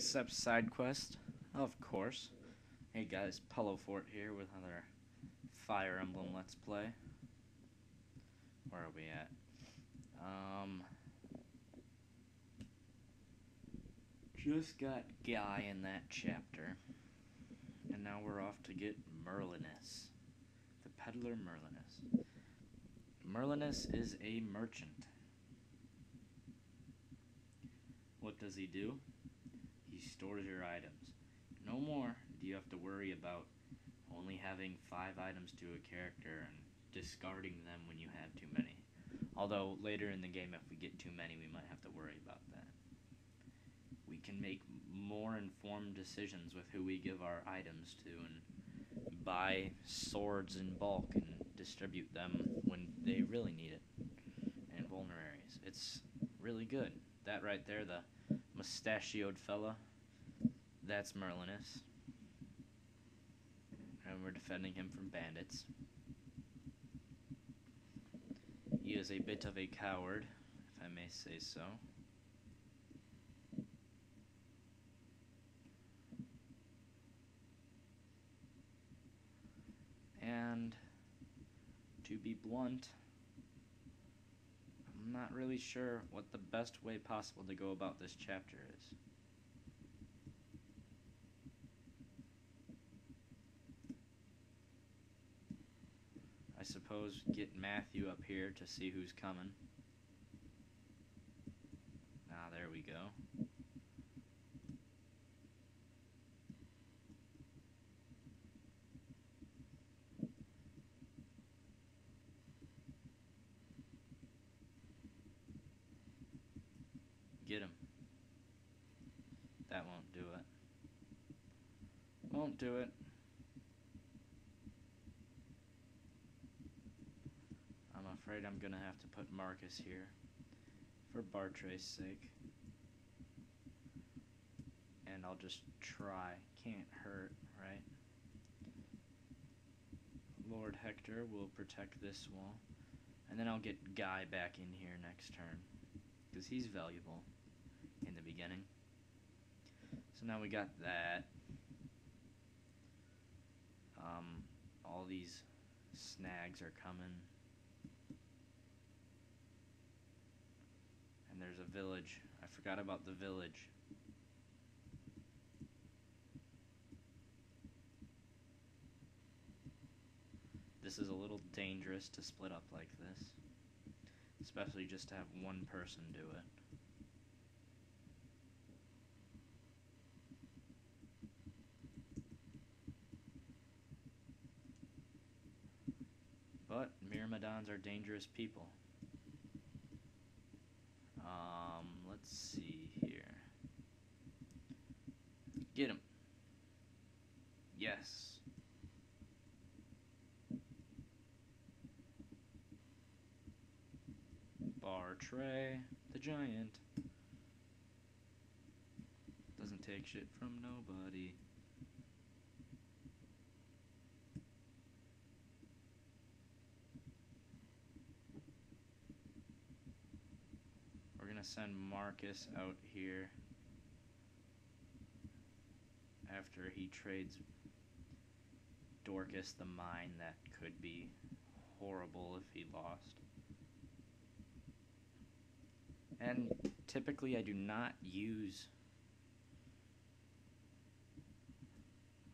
Accept side quest, of course. Hey guys, Pellowfort here with another Fire Emblem Let's Play. Where are we at? Um, just got Guy in that chapter, and now we're off to get Merlinus, the peddler Merlinus. Merlinus is a merchant. What does he do? Stores your items. No more do you have to worry about only having five items to a character and discarding them when you have too many. Although later in the game, if we get too many, we might have to worry about that. We can make more informed decisions with who we give our items to and buy swords in bulk and distribute them when they really need it and vulneraries. It's really good. That right there, the mustachioed fella, that's Merlinus. And we're defending him from bandits. He is a bit of a coward, if I may say so. And to be blunt, I'm not really sure what the best way possible to go about this chapter is. I suppose get Matthew up here to see who's coming. Ah, there we go. Get him. That won't do it. Won't do it. I'm afraid I'm gonna have to put Marcus here for Bartre's sake. And I'll just try. Can't hurt, right? Lord Hector will protect this wall. And then I'll get Guy back in here next turn. Because he's valuable in the beginning. So now we got that. Um, all these snags are coming. There's a village. I forgot about the village. This is a little dangerous to split up like this. Especially just to have one person do it. But Myrmidons are dangerous people. Um, let's see here. Get him. Yes. Bartre, the giant. Doesn't take shit from nobody. Gonna send Marcus out here after he trades Dorcas the mine that could be horrible if he lost. And typically I do not use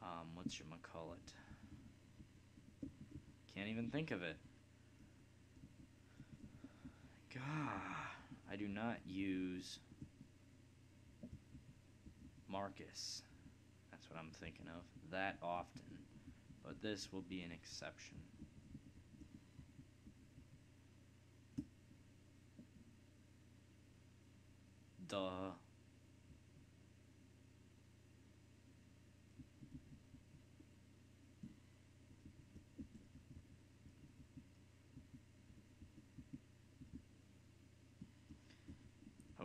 um what's your call it? Can't even think of it. God, I do not use Marcus. That's what I'm thinking of that often. But this will be an exception. Duh.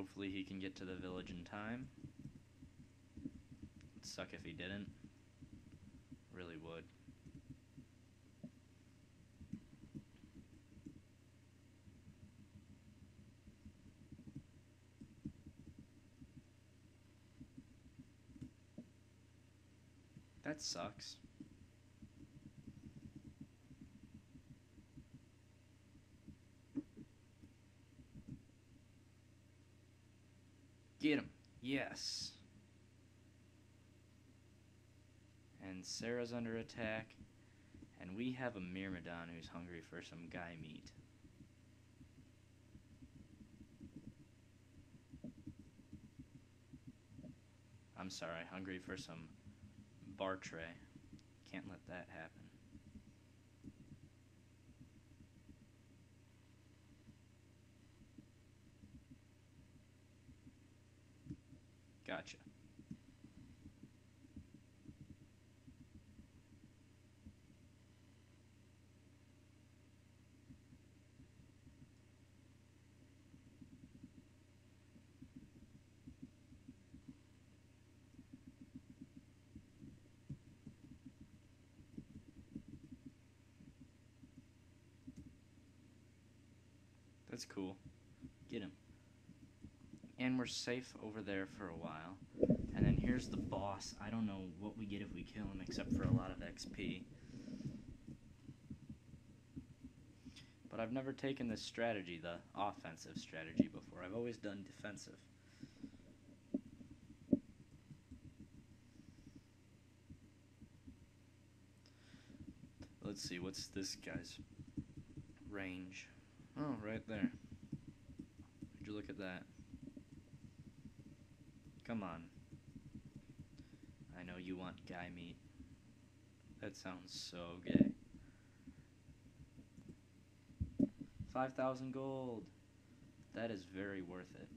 Hopefully he can get to the village in time. It'd suck if he didn't. Really would. That sucks. Get him. Yes. And Serra's under attack. And we have a Myrmidon who's hungry for some guy meat. I'm sorry, hungry for some Bartre. Can't let that happen. Gotcha. That's cool. Get him. And we're safe over there for a while. And then here's the boss. I don't know what we get if we kill him except for a lot of XP. But I've never taken this strategy, the offensive strategy, before. I've always done defensive. Let's see, what's this guy's range? Oh, right there. Would you look at that? Come on. I know you want guy meat. That sounds so gay. 5,000 gold. That is very worth it.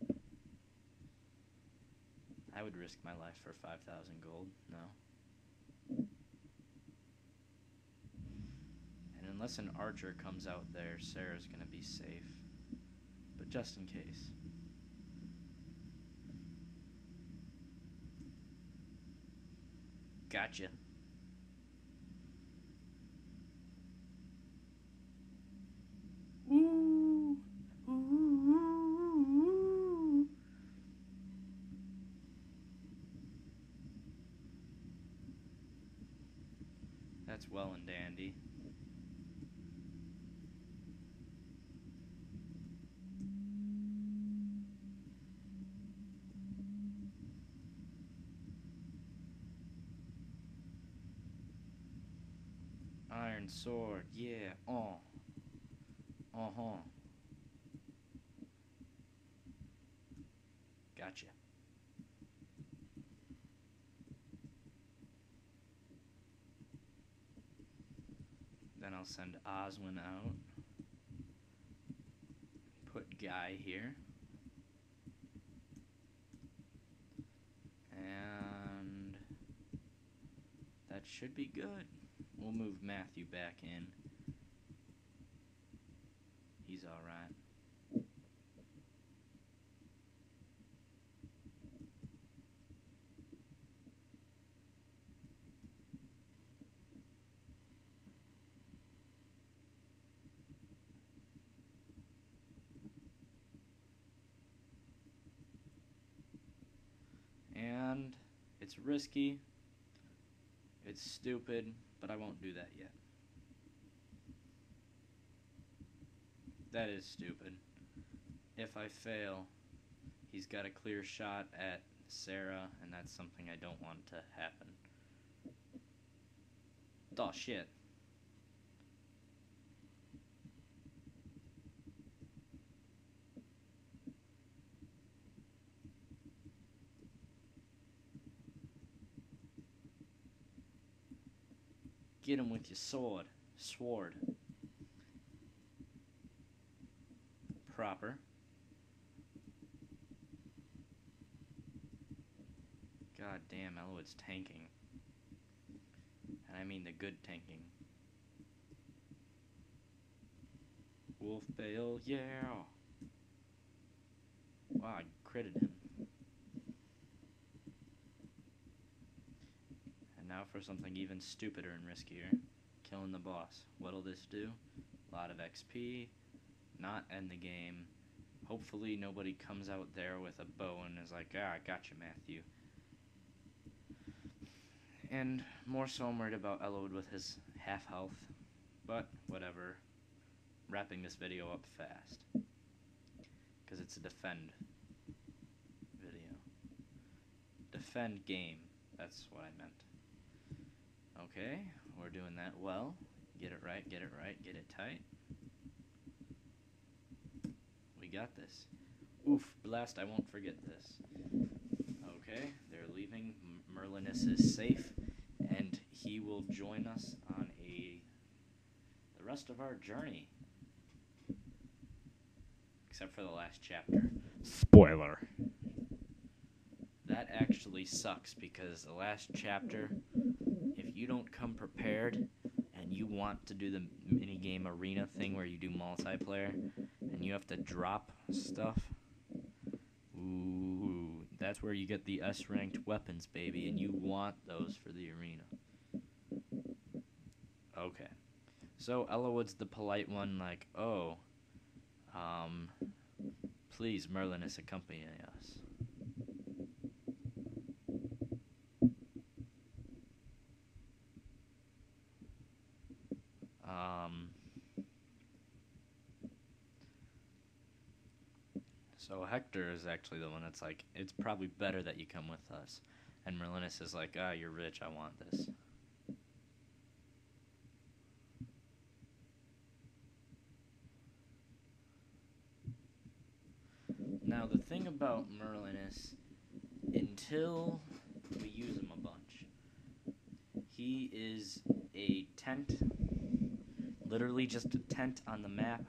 I would risk my life for 5,000 gold. No. And unless an archer comes out there, Serra's gonna be safe. But just in case. Gotcha. Ooh. Ooh, ooh, ooh. That's well and dandy. Iron sword, yeah, oh. Uh huh. Gotcha. Then I'll send Oswin out. Put Guy here. And that should be good. We'll move Matthew back in. He's alright. And it's risky, it's stupid, but I won't do that yet. That is stupid. If I fail, he's got a clear shot at Serra, and that's something I don't want to happen. Oh shit. Get him with your sword. Sword. Proper. God damn, Eliwood's tanking. And I mean the good tanking. Wolf Beil, yeah. Wow, I critted him. And now for something even stupider and riskier. Killing the boss. What'll this do? A lot of XP. Not end the game. Hopefully nobody comes out there with a bow and is like, ah, I got you, Matthew. And more so, I'm worried about Eliwood with his half health. But, whatever. Wrapping this video up fast. Because it's a defend video. Defend game. That's what I meant. Okay, we're doing that well. Get it right, get it right, get it tight. We got this. Oof, blast, I won't forget this. Okay, they're leaving. Merlinus is safe, and he will join us on a the rest of our journey. Except for the last chapter. Spoiler. That actually sucks because the last chapter, you don't come prepared and you want to do the mini game arena thing where you do multiplayer and you have to drop stuff, ooh, that's where you get the S ranked weapons, baby, and you want those for the arena. Okay. So Eliwood's the polite one, like, oh, um, please, Merlinus, accompany us. Um, so Hector is actually the one that's like, it's probably better that you come with us. And Merlinus is like, ah, you're rich, I want this. Now, the thing about Merlinus, until we use him a bunch, he is a tent, literally just a tent on the map,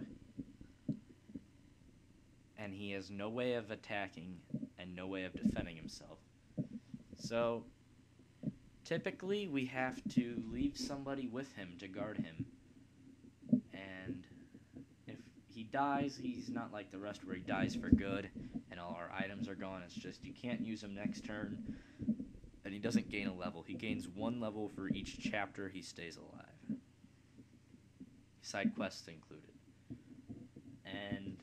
and he has no way of attacking and no way of defending himself. So, typically, we have to leave somebody with him to guard him, and if he dies, he's not like the rest where he dies for good and all our items are gone. It's just you can't use him next turn, and he doesn't gain a level. He gains one level for each chapter he stays alive. Side quests included. And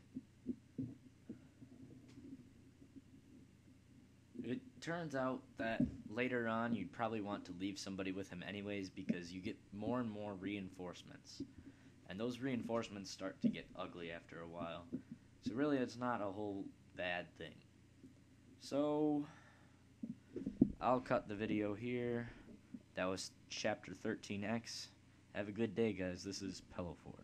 it turns out that later on you'd probably want to leave somebody with him anyways because you get more and more reinforcements. And those reinforcements start to get ugly after a while. So really it's not a whole bad thing. So I'll cut the video here. That was chapter 13X. Have a good day, guys. This is Pellowfort.